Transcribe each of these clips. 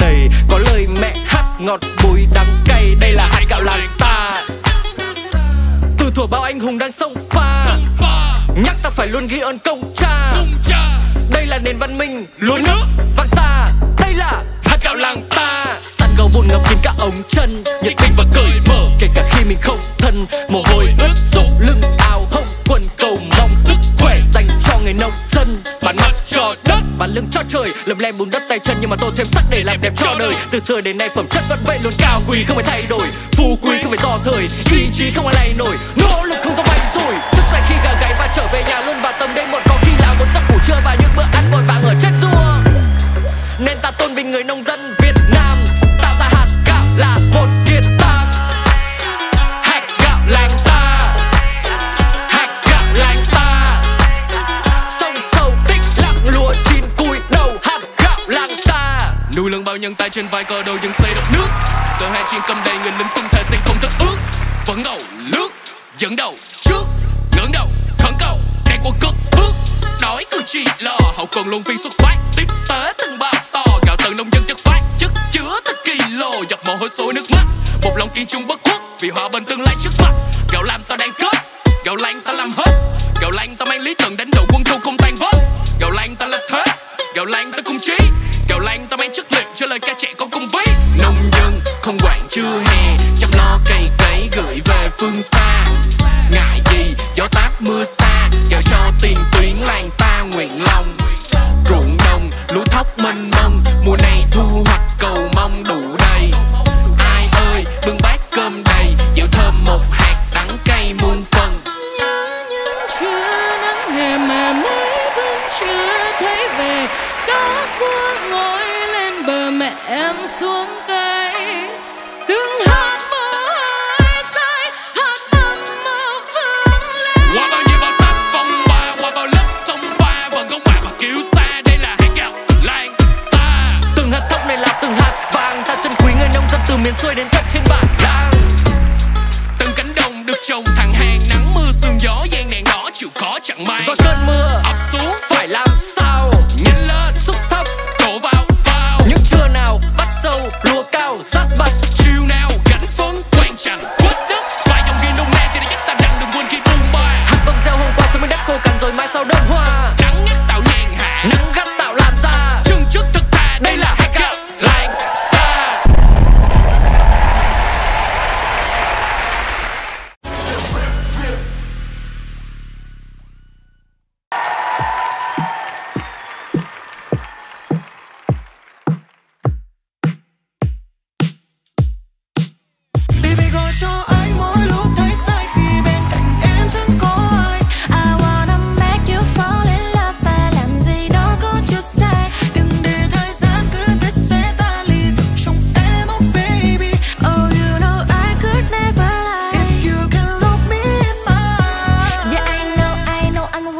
đầy. Có lời mẹ hát ngọt bùi đắng cay. Đây là hạt gạo làng ta. Từ thuở bao anh hùng đang sông pha. Nhắc ta phải luôn ghi ơn công cha. Đây là nền văn minh lúa nước vang xa. Đây là hạt gạo làng ta. Sàn gấu buồn ngập kín cả ống chân. Nhiệt tình và cởi mở, kể cả khi mình không thân. Mồ hôi ướt sũng lưng áo hông quần cầu mong sức khỏe dành cho người nông dân. Bán mặt cho đất bán lưng cho trời. Lầm lem bùn đất tay chân nhưng mà tôi thêm sắc để làm đẹp cho đời. Từ xưa đến nay phẩm chất vẫn vậy luôn cao quý, không phải thay đổi. Phú quý, không phải do thời, ý chí không ai lay nổi. Nỗ lực không do bay rồi. Thức dậy khi gà gáy và trở về nhà luôn và tầm đêm một có khi là một giấc ngủ trưa và những bữa ăn vội vàng ở trên vai cờ đầu dân xây đất nước. Sợ hai chiến cầm đầy người lính xung thể xanh không thất ước. Vẫn ngầu lướt, dẫn đầu trước, ngẩng đầu, khẩn cầu đạt quân cực bước đói cử chỉ lo hậu cần luôn phiên xuất phát. Tiếp tế từng bao to, gạo từ nông dân chất phát chất chứa thật kỳ lô giọt mồ hôi sôi nước mắt. Một lòng kiên trung bất khuất, vì hòa bình tương lai trước mặt gạo làm ta đang kết, gạo lan ta làm hết. Gạo lan ta mang lý tưởng đánh đầu quân thù không tan vỡ. Gạo lan ta là thế, gạo lan ta cung chiến lời ca trẻ con cùng với nông dân, không quản, chưa hè chăm lo cày cấy gửi về phương xa.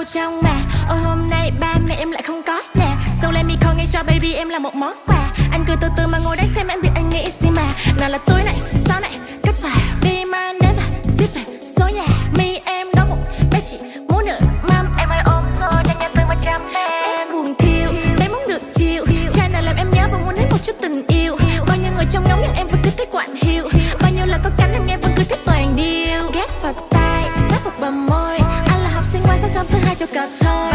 Vô trong mà. Ôi hôm nay ba mẹ em lại không có nhà. So let me call ngay cho baby em là một món quà. Anh cười từ từ mà ngồi đấy xem em biết anh nghĩ gì mà. Nào là tối này, sau này, cất vào. Đi mang đến và ship về số nhà. Mi em đón một bé chỉ muốn được mâm. Em ơi ôm rồi nhanh nhanh từng mà chăm em. Em buồn thiêu, bé muốn được chiều. Cha nào làm em nhớ và muốn thấy một chút tình yêu. Bao nhiêu người trong nhóm nhưng em vẫn cứ thích quạnh hiu got time.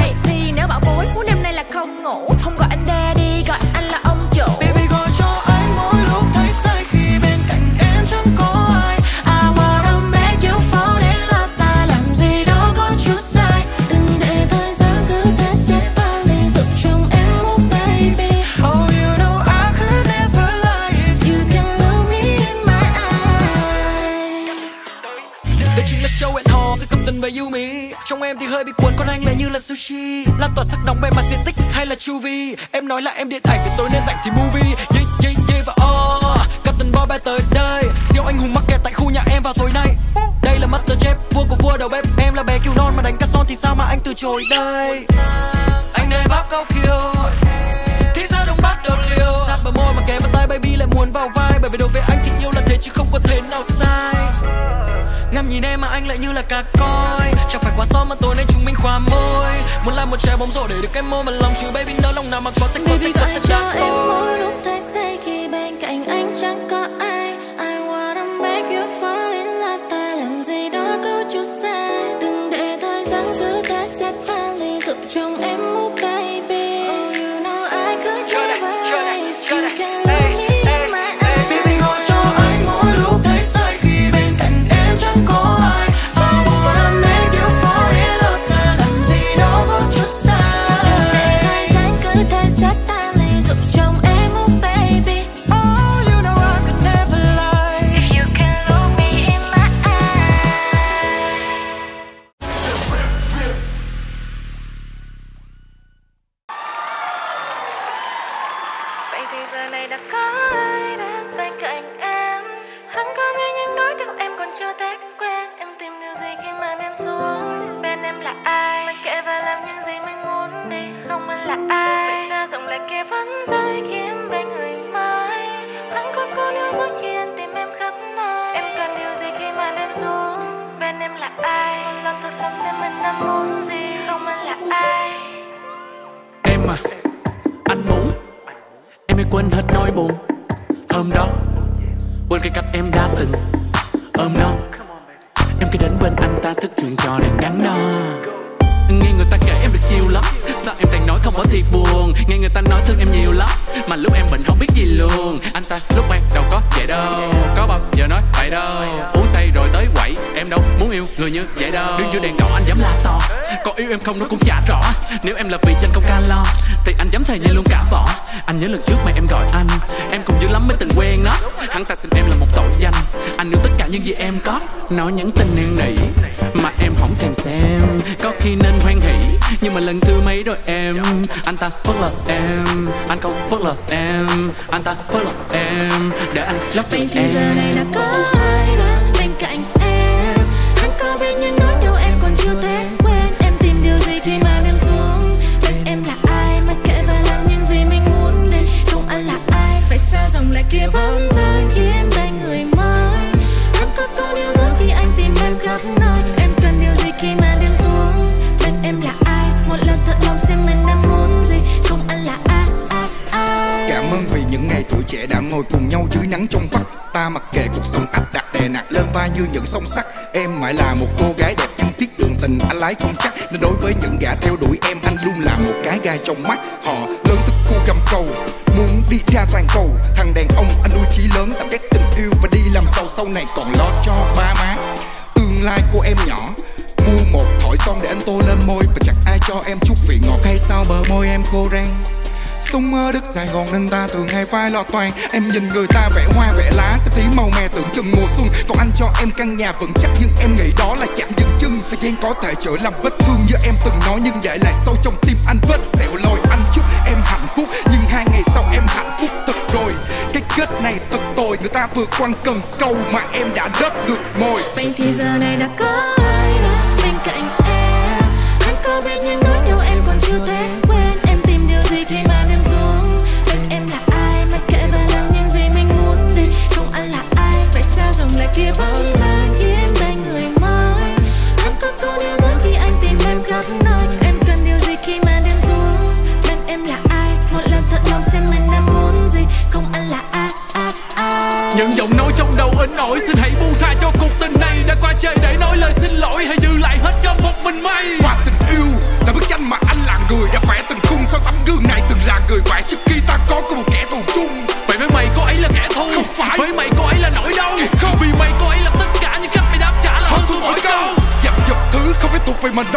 Sushi Lan tỏa sức nóng bề mặt diện tích hay là chu vi Em nói là em điện ảnh thì tối nên rảnh thì movie. Yeah yeah yeah và oh Captain Boy bay tới đây. Siêu anh hùng mắc kẹt tại khu nhà em vào tối nay. Đây là Master Chef, vua của vua đầu bếp. Em là bé kiều non mà đánh cắt son thì sao mà anh từ chối đây? Anh đây bác cao kiều. Thì ra đông bắt đầu liều. Sát bờ môi mà kém vào tay baby lại muốn vào vai. Bởi vì đối với anh thì yêu là thế chứ không có thế nào sai. Ngắm nhìn em mà anh lại như là cà coi. Chẳng phải quá son mà tối nay chúng mình khoa môi. Muốn làm một trái bóng rổ để được em môi mà lòng chứ baby nỡ lòng nào mà có tất có Baby tất gọi cho em mỗi lúc thấy say khi bên cạnh anh chẳng có ai vẫn rơi kiếm bên người mãi. Hắn có cô níu dấu khiến tìm em khắp nơi. Em cần điều gì khi mà đêm xuống? Bên em là ai? Lòng thật lòng xem mình đang muốn gì? Không anh là ai? Em à Anh muốn Em hãy quên hết nỗi buồn. Hôm đó, Quên cái cách em đã từng. Ôm nó Em cứ đến bên anh ta thức chuyện trò đừng đắn đo. Nghe người ta kể em được chiêu lắm. Sao em toàn nói không có thiệt buồn? Nghe người ta nói thương em nhiều lắm, Mà lúc em bệnh không biết gì luôn. Anh ta lúc ban đâu có vậy đâu, Có bao giờ nói vậy đâu. Uống say rồi tới quậy, Em đâu muốn yêu người như vậy đâu. Đứng dưới đèn đỏ anh dám la to Còn yêu em không nó cũng chả rõ. Nếu em là vì danh không ca lo, Thì anh dám thề như luôn cả vỏ. Anh nhớ lần trước mà em gọi anh, Em cũng dữ lắm mới từng quen nó. Hắn ta xem em là một tội danh, Anh yêu tất cả những gì em có. Nói những tin năn nỉ Mà em không thèm xem, Có khi nên hoan hỷ. Nhưng mà lần thứ mấy rồi em. Anh ta phớt lờ em. Anh không phớt lờ em. Anh ta phớt lờ em. Để anh love Vậy em thì giờ này đã có ai đến bên cạnh em? Hắn có biết những nỗi đau em còn chưa thấy như những song sắt. Em mãi là một cô gái đẹp nhưng thiết, đường tình, anh lái không chắc. Nên đối với những gã theo đuổi em, anh luôn là một cái gai trong mắt. Họ lớn từ khu gầm cầu, Muốn đi ra toàn cầu. Thằng đàn ông, anh nuôi chí lớn, tập các tình yêu và đi làm sâu sau này còn lo cho ba má. Tương lai của em nhỏ, Mua một thỏi son để anh tô lên môi. Và chẳng ai cho em chút vị ngọt hay sao, bờ môi em khô rang. Sống mơ đất Sài Gòn nên ta thường hay vai lo toan. Em nhìn người ta vẽ hoa, vẽ lá Cái tí màu mè tưởng chừng mùa xuân. Còn anh cho em căn nhà vững chắc, Nhưng em nghĩ đó là chạm dừng chân. Thời gian có thể trở làm vết thương như em từng nói, Nhưng để lại sâu trong tim anh vết sẹo lồi. Anh chúc em hạnh phúc, Nhưng hai ngày sau em hạnh phúc thật rồi. Cái kết này thật tồi, Người ta vừa quăng cần câu Mà em đã đớp được mồi. Vậy thì giờ này đã có ai đó bên cạnh em? Anh có biết những nỗi đau em còn chưa thấy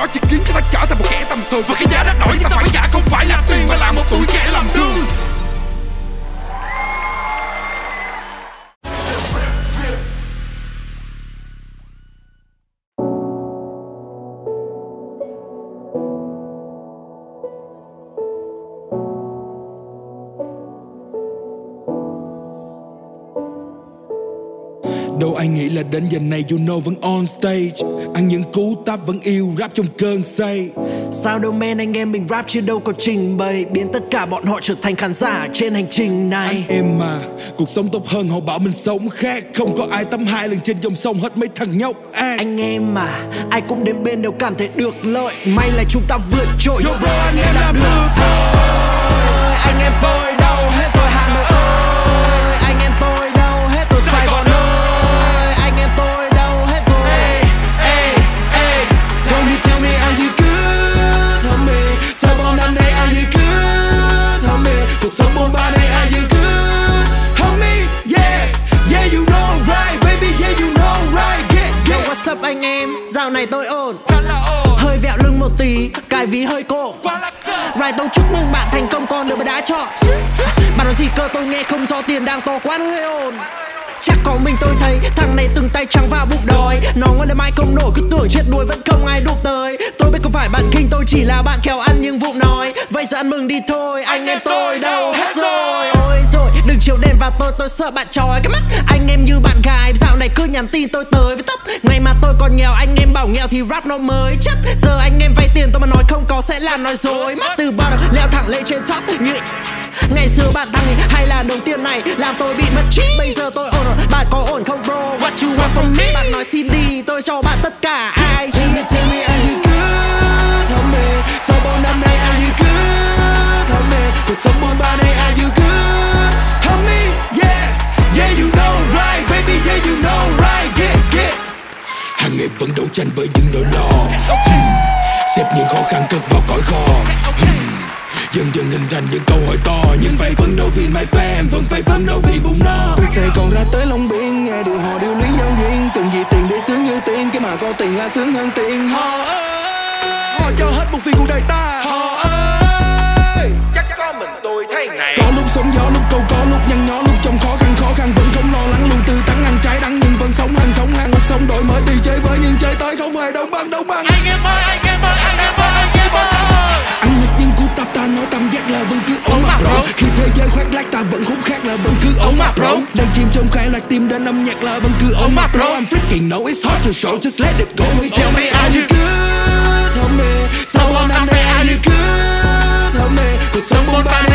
đó chỉ khiến cho ta trở thành một kẻ tầm thường. Và cái giá đắt đổi, ta phải trả không ai nghĩ là đến giờ này you know vẫn on stage. Ăn những cú táp vẫn yêu rap trong cơn say. Sao đâu men anh em mình rap chứ đâu có trình bày. Biến tất cả bọn họ trở thành khán giả trên hành trình này. Em mà, cuộc sống tốt hơn họ bảo mình sống khác. Không có ai tắm hai lần trên dòng sông hết mấy thằng nhóc an Anh em mà, ai cũng đến bên đều cảm thấy được lợi. May là chúng ta vượt trội. Yo bro anh em đã được rồi Anh em tôi đâu hết rồi Hà are you good, homie? Cuộc sống bôn ba này, are you good, homie? Yeah, yeah, you know right, baby, yeah, you know right, get, Yo get. what's up anh em, dạo này tôi ổn. Là ổn. Hơi vẹo lưng một tí, cái ví hơi cộm Quá là Right tôi chúc mừng bạn thành công con được đã chọn. Bạn nói gì cơ tôi nghe không rõ tiền đang to quá hơi ồn. Chắc có mình tôi thấy thằng này từng tay trắng vào bụng đói. Nó ngon lên mai không nổi cứ tưởng chết đuối vẫn không ai đụng tới. Tôi biết không phải bạn kinh tôi chỉ là bạn kèo ăn nhưng vụng nói Vậy giờ ăn mừng đi thôi anh em tôi đâu hết rồi? Ôi rồi đừng chiều đèn vào tôi tôi sợ bạn trói cái mắt. Anh em như bạn gái dạo này cứ nhắn tin tôi tới với tóc Ngày mà tôi còn nghèo anh em bảo nghèo thì rap nó mới chất. Giờ anh em vay tiền tôi mà nói không có sẽ là nói dối. Mắt Từ bottom leo thẳng lên trên top. Như Ngày xưa bạn thằng hay là đồng tiền này làm tôi bị mất trí. Bây giờ tôi ổn tranh với những nỗi lo. Hmm. Xếp những khó khăn cất vào cõi kho. Hmm. Dần dần hình thành những câu hỏi to. Nhưng phải phấn đấu vì my fan Vẫn phải phấn đấu vì bụng no. Tôi sẽ còn ra tới Long Biên Nghe điều họ điều lý giao duyên. Cần gì tiền để sướng như tiền Cái mà có tiền là sướng hơn tiền. Họ ơi! Họ cho hết một phiên cuộc đời ta ổn Đang chìm trong khai lạc tim đến âm nhạc là vẫn cứ ổn mà bro I'm freaking know it's hard to show just let it go. Me, tell me are you good? Homie bao năm nay are you good? Homie Cuộc sống bôn ba